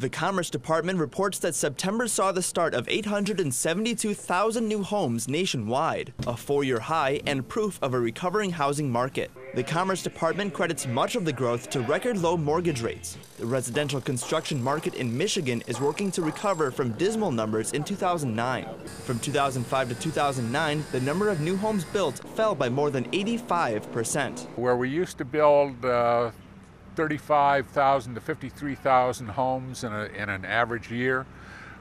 The Commerce Department reports that September saw the start of 872,000 new homes nationwide, a four year high and proof of a recovering housing market. The Commerce Department credits much of the growth to record low mortgage rates. The residential construction market in Michigan is working to recover from dismal numbers in 2009. From 2005 to 2009, the number of new homes built fell by more than 85%. Where we used to build uh 35,000 to 53,000 homes in, a, in, an average year.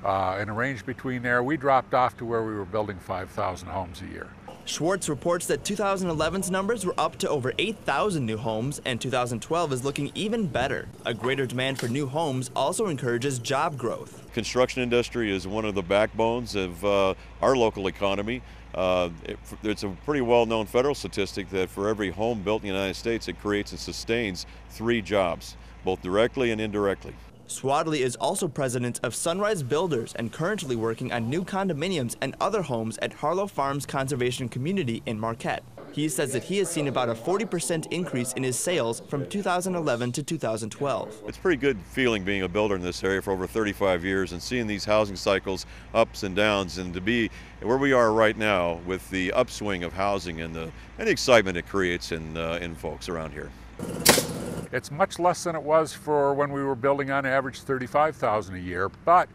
Uh, in a range between there, we dropped off to where we were building 5,000 homes a year. Schwartz reports that 2011's numbers were up to over 8,000 new homes, and 2012 is looking even better. A greater demand for new homes also encourages job growth. Construction industry is one of the backbones of uh, our local economy. Uh, it, it's a pretty well-known federal statistic that for every home built in the United States, it creates and sustains three jobs, both directly and indirectly. Swadley is also president of Sunrise Builders and currently working on new condominiums and other homes at Harlow Farms Conservation Community in Marquette. He says that he has seen about a 40% increase in his sales from 2011 to 2012. It's pretty good feeling being a builder in this area for over 35 years and seeing these housing cycles ups and downs and to be where we are right now with the upswing of housing and the, and the excitement it creates in, uh, in folks around here. It's much less than it was for when we were building on average 35,000 a year, but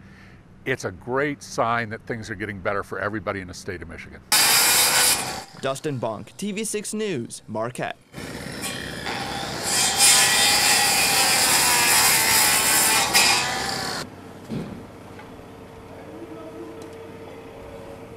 it's a great sign that things are getting better for everybody in the state of Michigan. Dustin Bonk, TV6 News, Marquette.